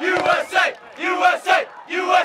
USA, USA, USA,